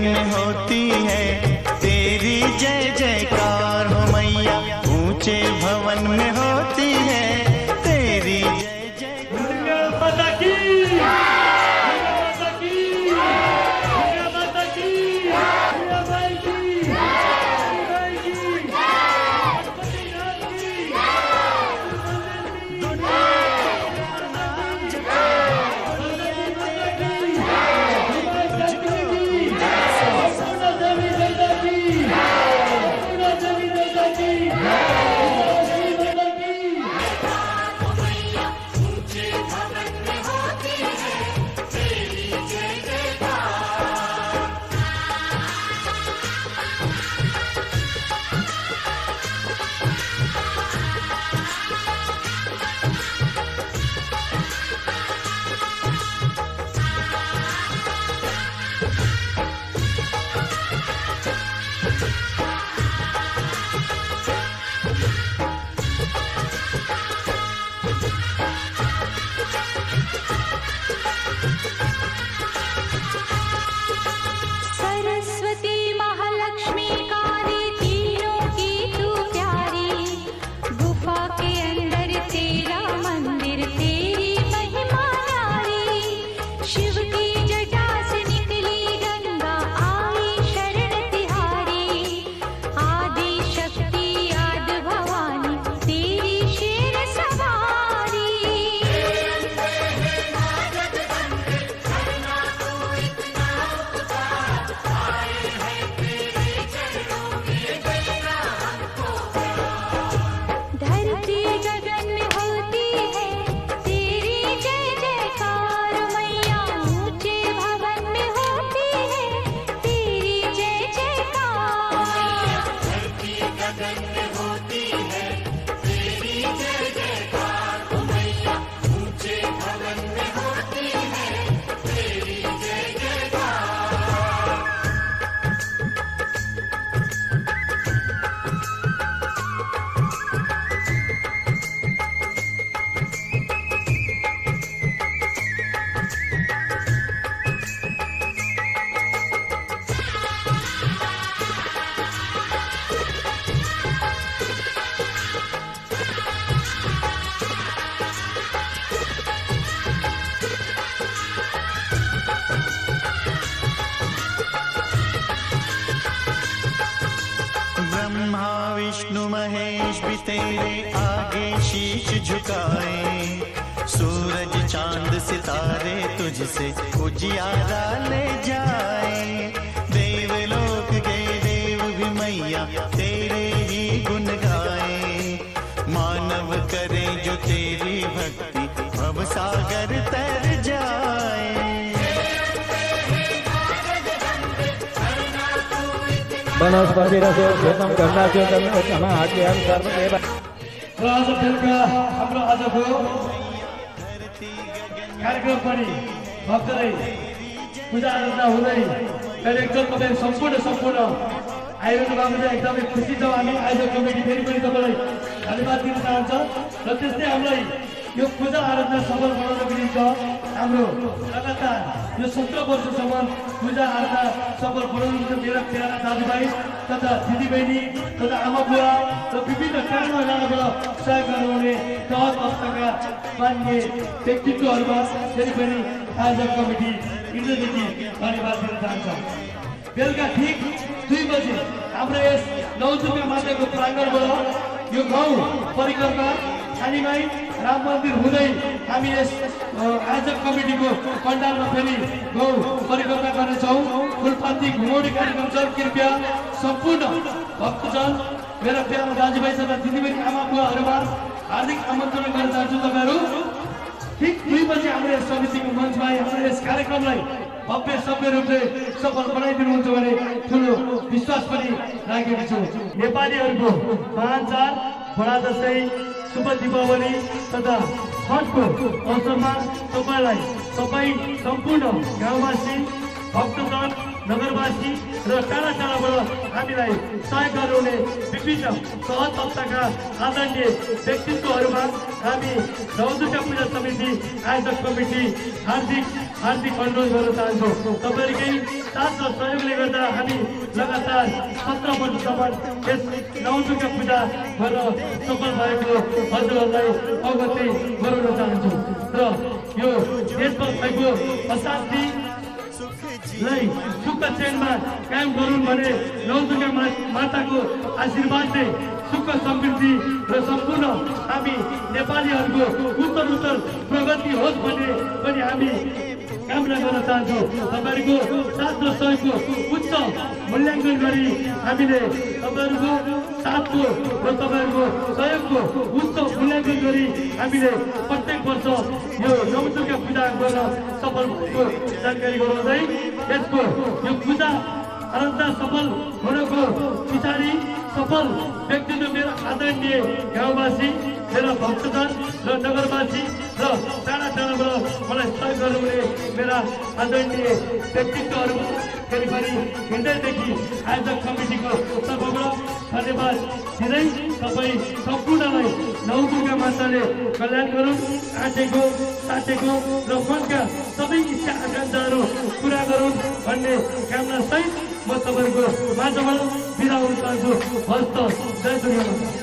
गगन में होती है भव सागर तर जाए। वनस्पति रसो खेतम करना थियो तम हाकियाम सर्व देव र आज बेलुका हाम्रो आजको कार्यक्रम पनि भक्तरै पूजा आराधना हुँदै एकदम तपाईँ सम्पूर्ण सम्पूर्ण भएको छ एकदमै खुसी छौँ हामी आयोजक कमिटी फेरि पनि तपाईँलाई धन्यवाद दिन चाहन्छ र त्यस्तै हामीलाई यो पूजा आराधना सफल बनाउनको निम्ति हाम्रो लगातार यो सत्र वर्षसम्म पूजा आराधना सफल बनाउनुहुन्छ मेरा प्यारा दाजुभाइ तथा दिदीबहिनी तथा आमा बुवा र विभिन्न जाँदाबाट सहयोग गर्नुहुने तहत अवस्थाका मान्य व्यक्तित्वहरूमा फेरि पनि आयोजक कमिटी इन्द्रदेखि धन्यवाद दिन चाहन्छ। बेलुका ठिक दुई बजे हाम्रो यस नौजुका माताको प्राङ्गणबाट यो गाउँ परिक्रमा खानीमाई राम मन्दिर हुँदै हामी यस आयोजक कमिटीको पण्डालमा फेरि गाउँ परिक्रमा गर्नेछौँ। फुलपाती घुमौडी कार्यक्रम छ। कृपया सम्पूर्ण भक्तजन मेरा प्यारो दाजुभाइ तथा दिदीबहिनी आमा बुवाहरूमा हार्दिक आमन्त्रण गर्न चाहन्छु तपाईँहरू। ठिक दुई बजी हाम्रो यस समितिको मञ्चमा हाम्रो यस कार्यक्रमलाई भव्य सभ्य रूपले सफल बनाइदिनुहुन्छ भने ठुलो विश्वास पनि राखेको छु। नेपालीहरूको महान चाड बडा दसैँ शुभ दीपावली तथा छठको अवसरमा तपाईँलाई तपाईँ सम्पूर्ण गाउँवासी भक्तजन नगरवासी र टाढा टाढाबाट हामीलाई सहयोग गर्नुहुने विभिन्न सह संस्थाका आदरणीय व्यक्तित्वहरूमा हामी नवदुर्गा पूजा समिति आयोजक कमिटी हार्दिक हार्दिक अनुरोध गर्न चाहन्छौँ। तपाईँहरूकै साथ र सहयोगले गर्दा हामी लगातार सत्र वर्षसम्म यस नवदुर्गा पूजा गर्न सफल भएको हजुरहरूलाई अवगति गराउन चाहन्छु। र यो देशमा भएको अशान्ति लाई सुख चेनमा कायम गरून् भने नवदुर्गा मा- माताको आशीर्वादले सुख समृद्धि र सम्पूर्ण हामी नेपालीहरूको उत्तर उत्तर प्रगति होस् भन्ने पनि हामी कामना गर्न चाहन्छौँ। तपाईँहरूको साथ र सहयोगको उच्च मूल्याङ्कन गरी हामीले तपाईँहरूको साथको र तपाईँहरूको सहयोगको उच्च मूल्याङ्कन गरी हामीले प्रत्येक वर्ष यो नवदुर्गा पूजा गर्न सफल भएको जानकारी गराउँदै यसको यो पूजा अनन्त सफल हुनको पछाडि सफल व्यक्तित्व मेरो आदरणीय गाउँवासी मेरो भक्तजन र नगरवासी र टाढा टाढाबाट मलाई सहयोग गर्नुहुने मेरा आदरणीय व्यक्तित्वहरू फेरि पनि हृदयदेखि आयोजक कमिटीको तर्फबाट धन्यवाद दिँदै तपाईँ सम्पूर्णलाई नवदुर्गा माताले कल्याण गरौँ। आँटेको साटेको र मनका सबै इच्छा आकाङ्क्षाहरू पुरा गरौँ भन्ने कामना सहित म तपाईँहरूको माझबाट बिदा हुन चाहन्छु हस्त जय दुर्गा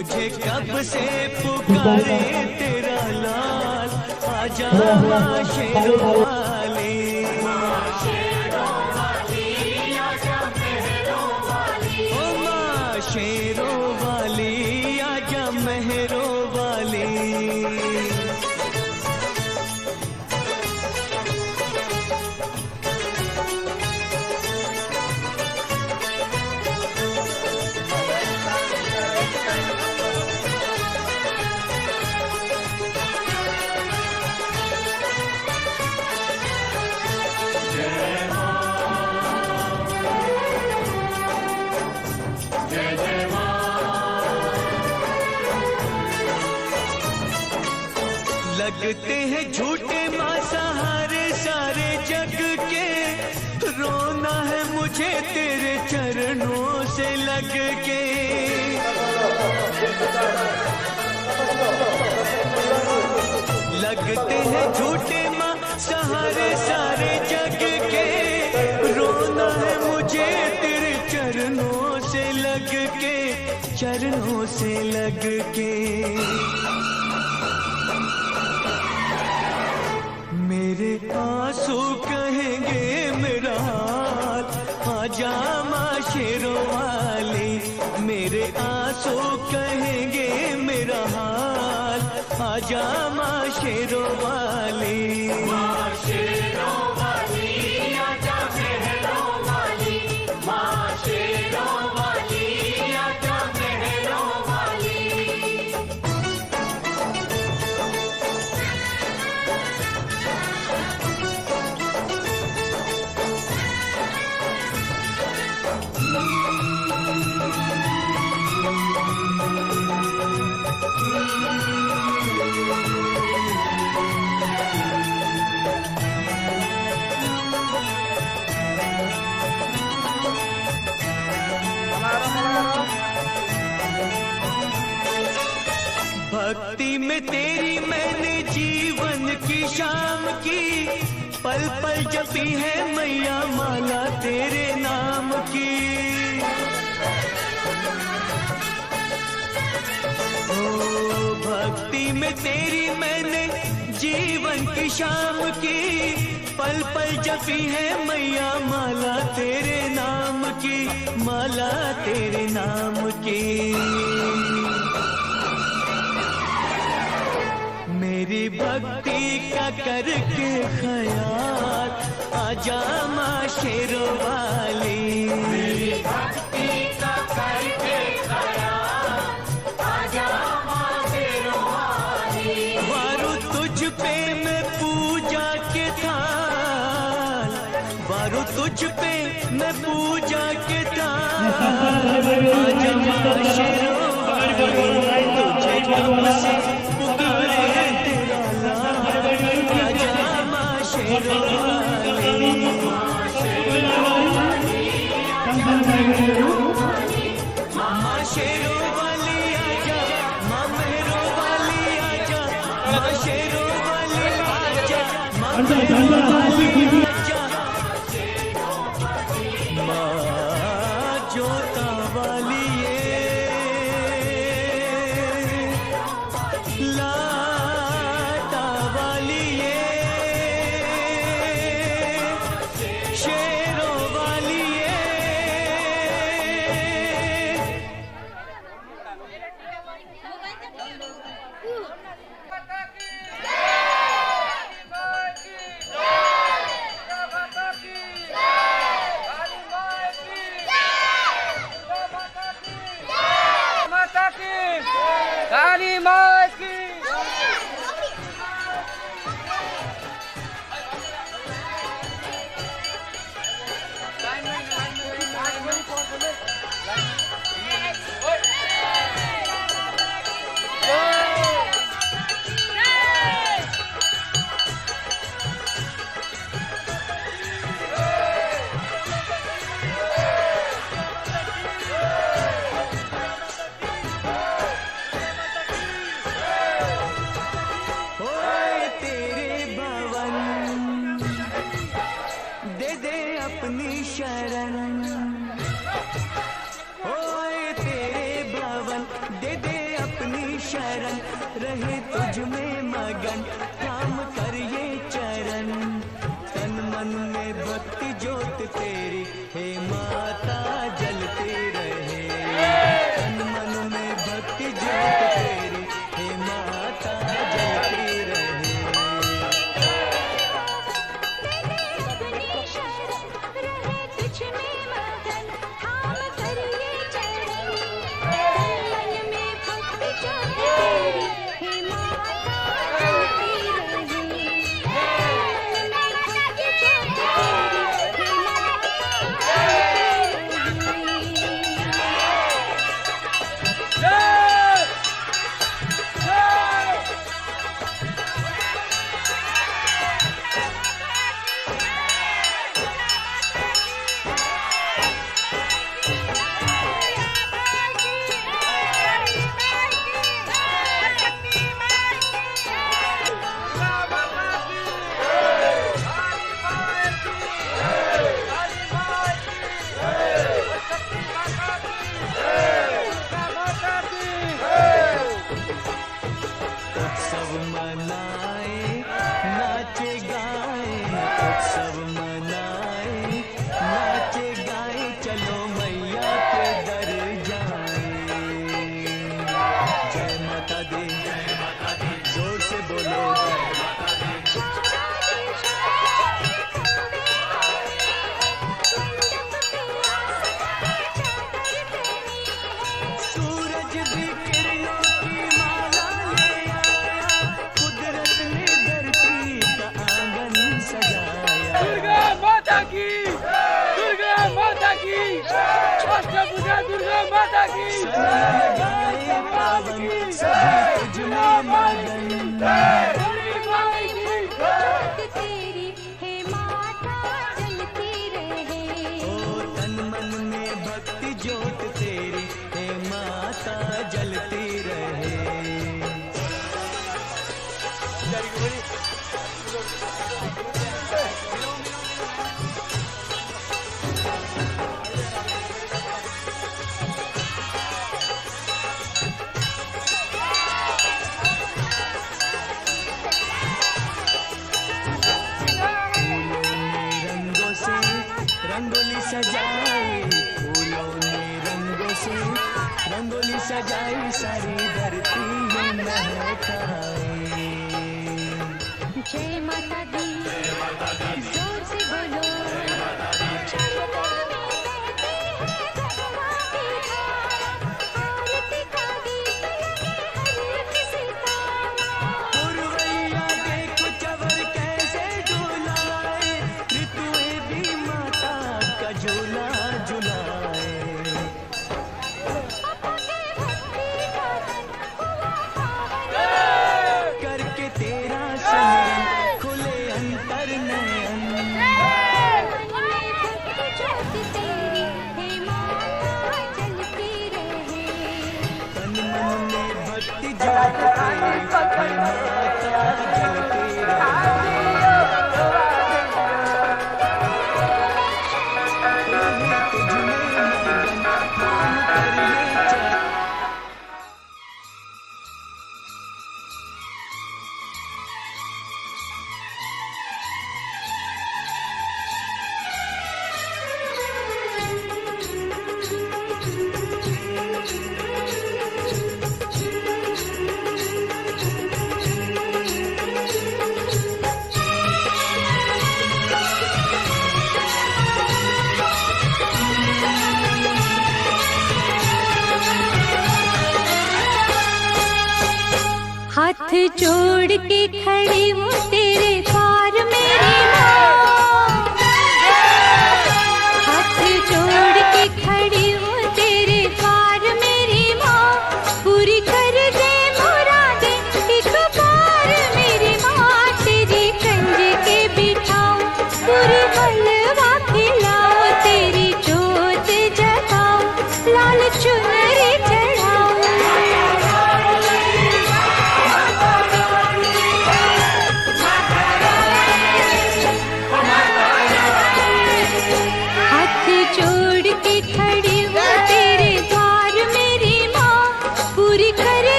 तुझे कब से पुकारे तेरा लाल आजा माँ लगते हैं झूठे माँ सारे जग के। रोना है मुझे तेरे चरणों से लग के। लगते हैं झूठे माँ सहारे सारे जग के। रोना है मुझे तेरे चरणों से लग के, चरणों से लग के। मेरे आँसू कहेंगे मेरा हाल आजा माँ शेरों वाली, मेरे आँसू कहेंगे मेरा हाल आजा माँ शेरों वाली। भक्ति पल है मैया माला तेरे नाम की। ओ, भक्ति में तेरी मैंने जीवन की शाम की। पल पल जपी है मैया माला तेरे नाम की, माला तेरे नाम की। मेरी भक्ति का करके ख्याल आजा माँ शेरों वाली। मेरी भक्ति का करके तुझ पे मैं पूजा के थाल वारू तुझ पे मैं पूजा के थाल आजा माँ शेरों वाली। तुझे कब माँ शेरों वाली आजा माँ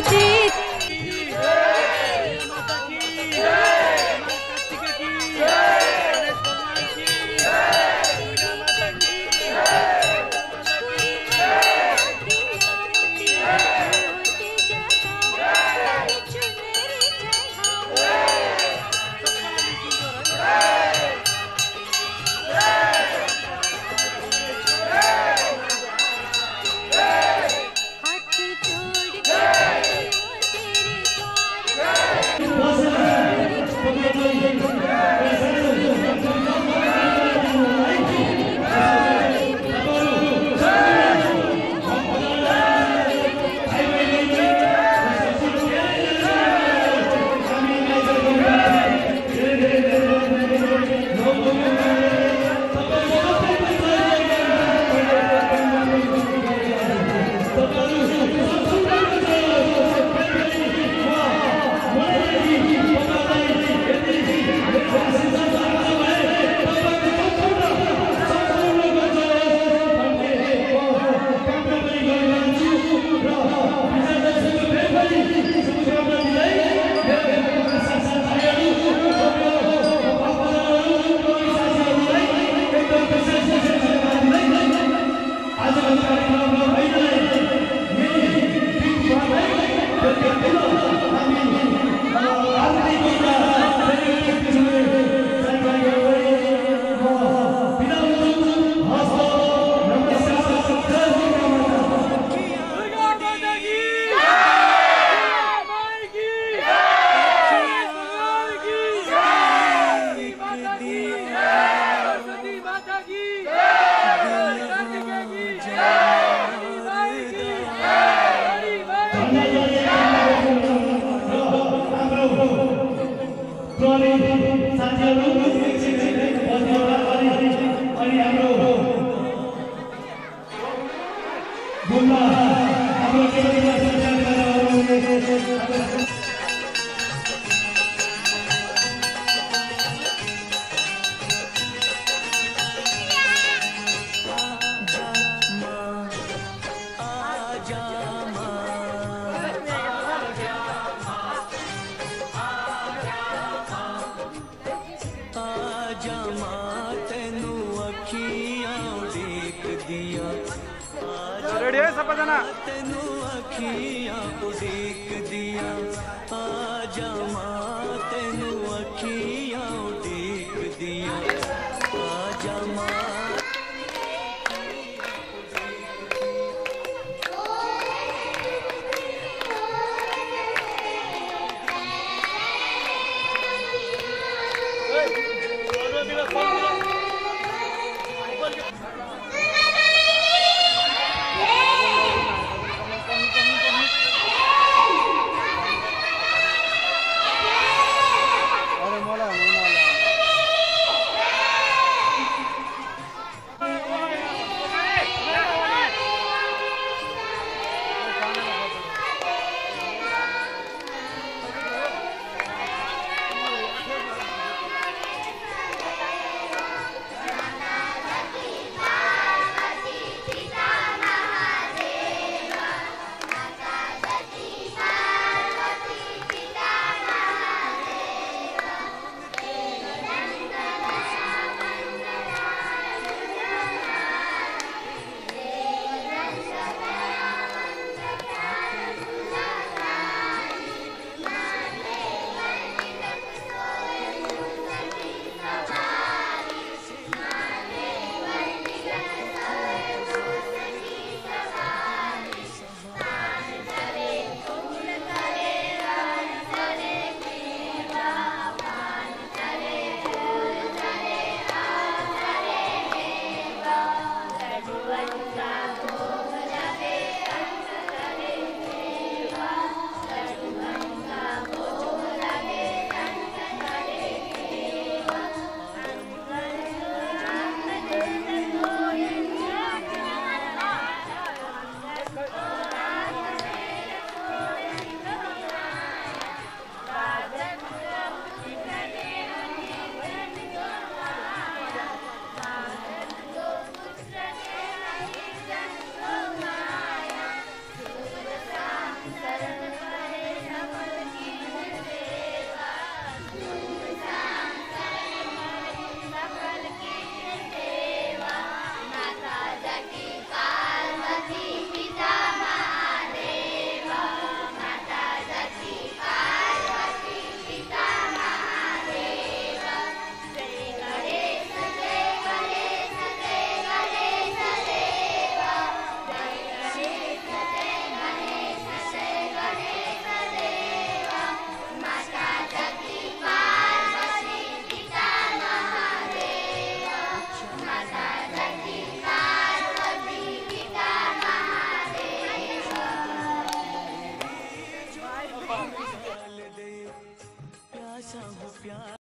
तुझे